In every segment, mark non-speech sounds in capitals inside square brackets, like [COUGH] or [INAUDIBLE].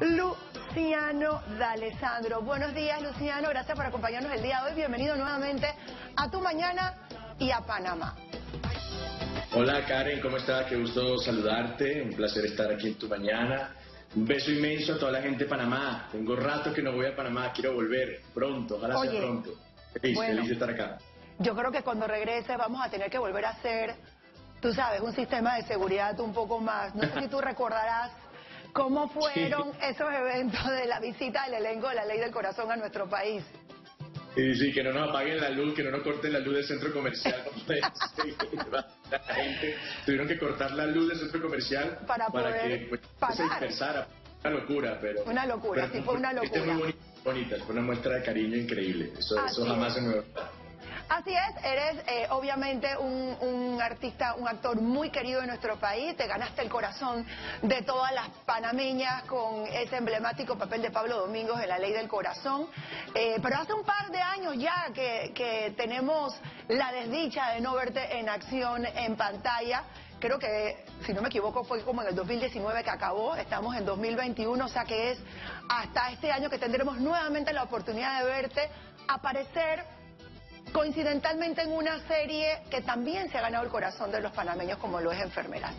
Luciano D'Alessandro. Buenos días, Luciano. Gracias por acompañarnos el día de hoy. Bienvenido nuevamente a Tu Mañana y a Panamá. Hola Karen, ¿cómo estás? Qué gusto saludarte. Un placer estar aquí en Tu Mañana. Un beso inmenso a toda la gente de Panamá. Tengo rato que no voy a Panamá, quiero volver pronto, ojalá Oye, sea pronto. Feliz, bueno. feliz de estar acá. Yo creo que cuando regreses vamos a tener que volver a hacer, tú sabes, un sistema de seguridad un poco más. No sé si tú recordarás cómo fueron esos eventos de la visita del elenco de la Ley del Corazón a nuestro país. Y sí, que no nos apaguen la luz, que no nos corten la luz del centro comercial. para [LAUGHS] la gente tuvieron que cortar la luz del centro comercial Para poder que pues, pagar. se dispersara. Una locura, pero... Una locura, sí, fue una Este locura. muy bonita, bonita, fue una muestra de cariño increíble. Eso, Así eso jamás es. se me va a. Así es, eres eh, obviamente un, un artista, un actor muy querido en nuestro país, te ganaste el corazón de todas las panameñas con ese emblemático papel de Pablo Domingos en La Ley del Corazón, Eh, pero hace un par de años ya que, que tenemos la desdicha de no verte en acción en pantalla. Creo que, si no me equivoco, fue como en el 2019 que acabó, estamos en 2021, o sea que es hasta este año que tendremos nuevamente la oportunidad de verte aparecer coincidentalmente en una serie que también se ha ganado el corazón de los panameños como lo es Enfermeras.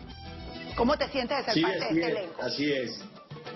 ¿Cómo te sientes de ser Sí, parte de así este es, elenco? así es.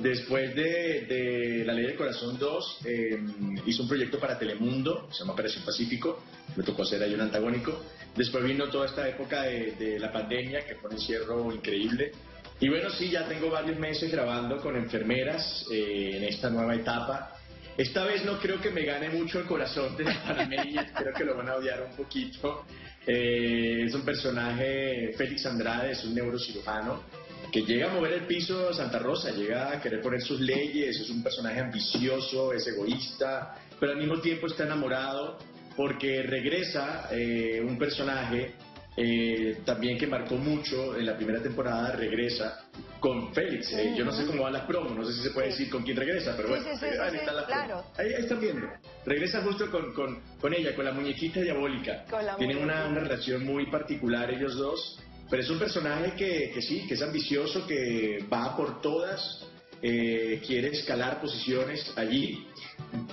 Después de, de La Ley del Corazón 2, eh, hice un proyecto para Telemundo, se llama Operación Pacífico, me tocó hacer ahí un antagónico. Después vino toda esta época de, de la pandemia, que fue un encierro increíble. Y bueno, sí, ya tengo varios meses grabando con enfermeras eh, en esta nueva etapa. Esta vez no creo que me gane mucho el corazón de las panameñas, [LAUGHS] creo que lo van a odiar un poquito. Eh, es un personaje, Félix Andrade, es un neurocirujano que llega a mover el piso de Santa Rosa, llega a querer poner sus leyes, es un personaje ambicioso, es egoísta, pero al mismo tiempo está enamorado porque regresa eh, un personaje eh, también que marcó mucho en la primera temporada, regresa con Félix. Eh, yo no sé cómo van las promos, no sé si se puede decir con quién regresa, pero bueno, sí, sí, ahí sí, están sí, las claro. Ahí, ahí están viendo. Regresa justo con, con, con ella, con la muñequita diabólica. La Tienen una, una relación muy particular ellos dos, pero es un personaje que, que sí, que es ambicioso, que va por todas, eh, quiere escalar posiciones allí.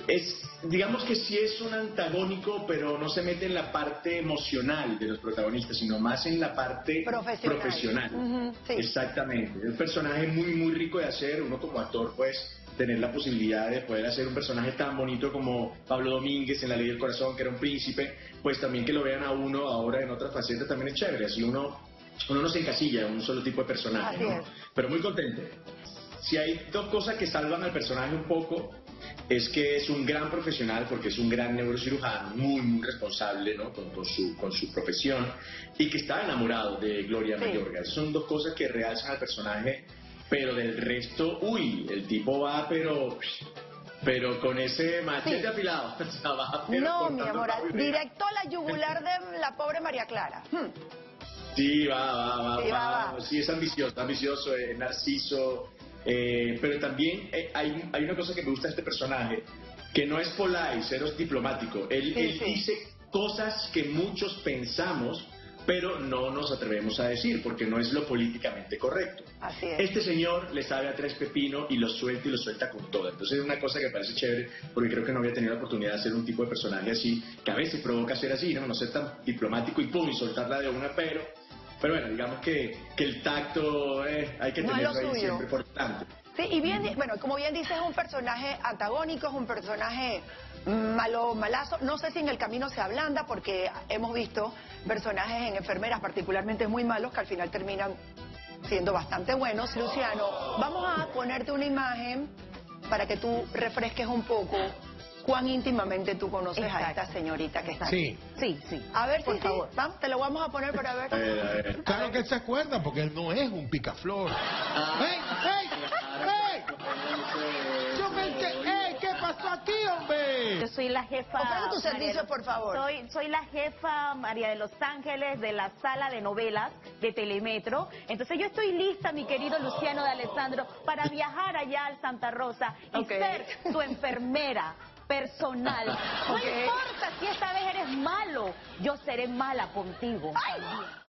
Es, digamos que sí es un antagónico, pero no se mete en la parte emocional de los protagonistas, sino más en la parte Profesional. profesional. Ujú, sí. Exactamente. Es un personaje muy, muy rico de hacer. Uno como actor, pues, tener la posibilidad de poder hacer un personaje tan bonito como Pablo Domínguez en La Ley del Corazón, que era un príncipe, pues también que lo vean a uno ahora en otra faceta también es chévere. Así uno, uno no se encasilla en un solo tipo de personaje. ¿no? Pero muy contento. Si hay dos cosas que salvan al personaje un poco, es que es un gran profesional porque es un gran neurocirujano, muy, muy responsable ¿no? con, con su, con su profesión y que está enamorado de Gloria Sí. Mayorga. Esas son dos cosas que realzan al personaje, pero del resto, uy, el tipo va, pero pero con ese machete Sí. afilado. [LAUGHS] O sea, va, pero No, mi amor, directo a la yugular de la pobre María Clara. Hmm. Sí, va, va, va, Sí, va, va. va. Sí, es ambicioso, ambicioso, es narciso. Eh, pero también eh, hay, hay una cosa que me gusta de este personaje, que no es polite, es diplomático. Él, Sí, él sí. dice cosas que muchos pensamos, pero no nos atrevemos a decir, porque no es lo políticamente correcto. Así es. Este señor le sabe a tres pepinos y lo suelta y lo suelta con toda. Entonces es una cosa que me parece chévere porque creo que no había tenido la oportunidad de hacer un tipo de personaje así, que a veces provoca ser así, no, no ser tan diplomático y pum, y soltarla de una, pero, pero bueno, digamos que, que el tacto eh, hay que No tenerlo lo ahí suyo. siempre por delante. Sí, y bien, bueno, como bien dices, es un personaje antagónico, es un personaje malo, malazo. No sé si en el camino se ablanda, porque hemos visto personajes en enfermeras particularmente muy malos que al final terminan siendo bastante buenos. Luciano, vamos a ponerte una imagen para que tú refresques un poco cuán íntimamente tú conoces a esta señorita que está Sí, Sí, sí. A ver, por sí, sí, favor. vamos, te lo vamos a poner para ver. Ver. claro que él se acuerda porque él no es un picaflor. ¡Ey, ey, ey! Yo me ¡Ey, qué pasó aquí, hombre! Yo soy la jefa. Ofrece tu servicio, por favor. Soy, soy la jefa María de los Ángeles de la sala de novelas de Telemetro. Entonces yo estoy lista, mi querido Luciano de Alessandro, para viajar allá al Santa Rosa y ser tu enfermera personal. No importa si esta vez eres malo, yo seré mala contigo. ¡Ay!